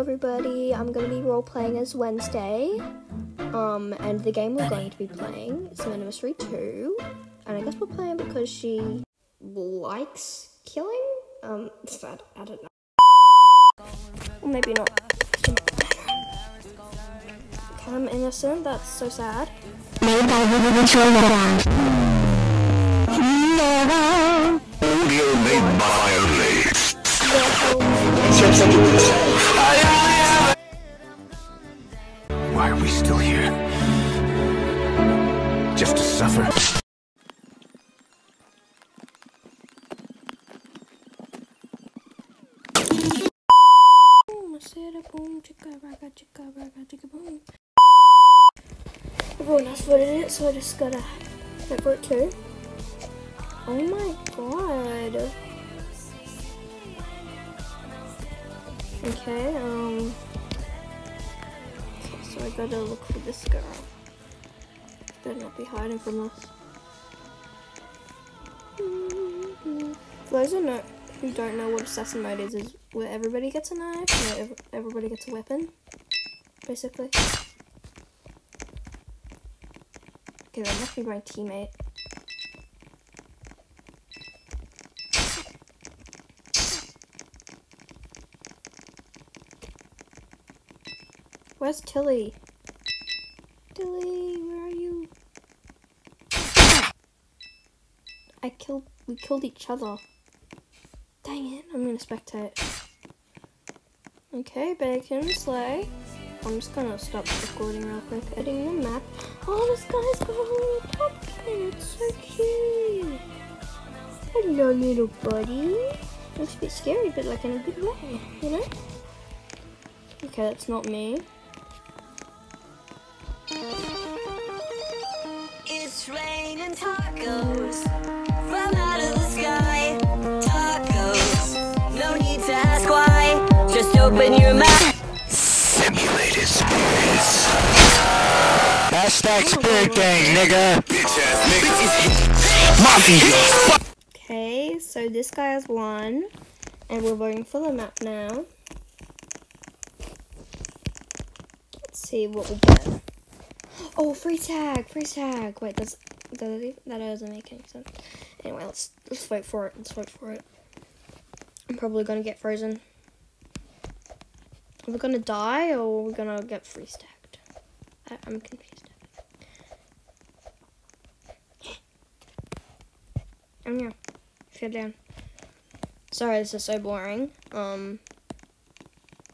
everybody, I'm gonna be role playing as Wednesday. Um, and the game we're going to be playing is Anniversary 2. And I guess we're playing because she likes killing? Um, I, I don't know. Or maybe not. Okay, I'm innocent, that's so sad. Audio made violate. Why are we still here? Just to suffer? Everyone else voted it, so I just gotta it too. Oh my god. Okay, um. So I gotta look for this girl. Better not be hiding from us. For those who, know, who don't know what assassin mode is, is where everybody gets a knife, where ev- everybody gets a weapon, basically. Okay, that must be my teammate. Where's Tilly? Tilly, where are you? I killed. We killed each other. Dang it! I'm gonna spectate. Okay, bacon slay. I'm just gonna stop recording real quick. Editing the map. Oh, this guy's got a little pumpkin. It's so cute. Hello, little buddy. Looks a bit scary, but like in a good way, you know? Okay, that's not me. Raining tacos from out of the sky. Tacos, no need to ask why. Just open your mouth. Simulated spirits. Hashtag Spirit Gang, nigga. Bitch ass niggas. Mafia. Okay, so this guy has won, and we're voting for the map now. Let's see what we get. Oh, free tag, free tag. Wait, does does it, that doesn't make any sense. Anyway, let's let's vote for it. Let's vote for it. I'm probably gonna get frozen. Are we gonna die or are we gonna get free stacked? I, I'm confused. Oh yeah, fell down. Sorry, this is so boring. Um,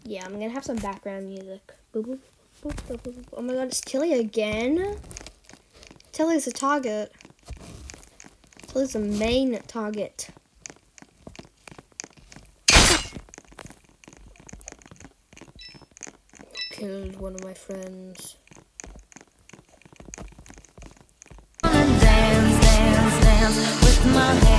yeah, I'm gonna have some background music. Oh my god, it's Tilly again. Tilly's a target. Tilly's a main target. Killed one of my friends. Dance, dance, dance